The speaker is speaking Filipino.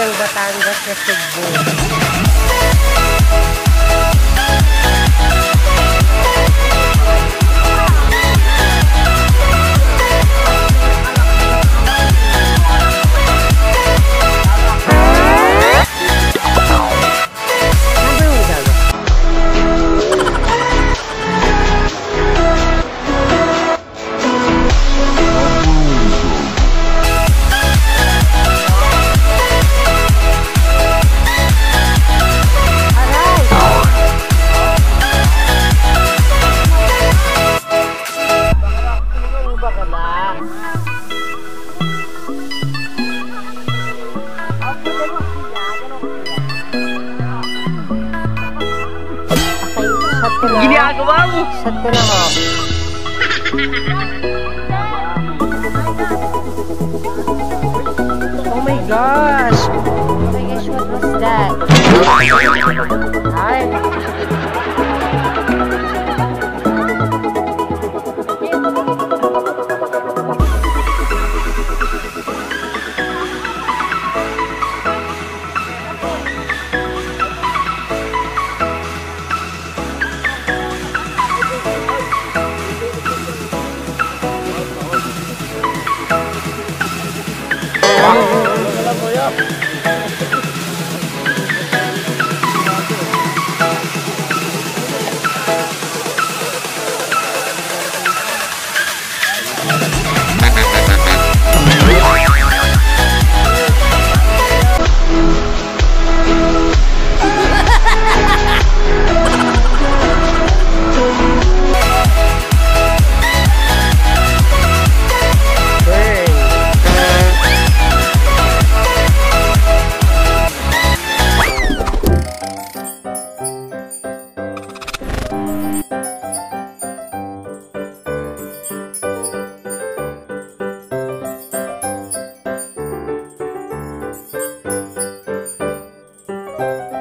ng Batangas sa Cebu. Ginagawa mo! Shot ko na ako. up. you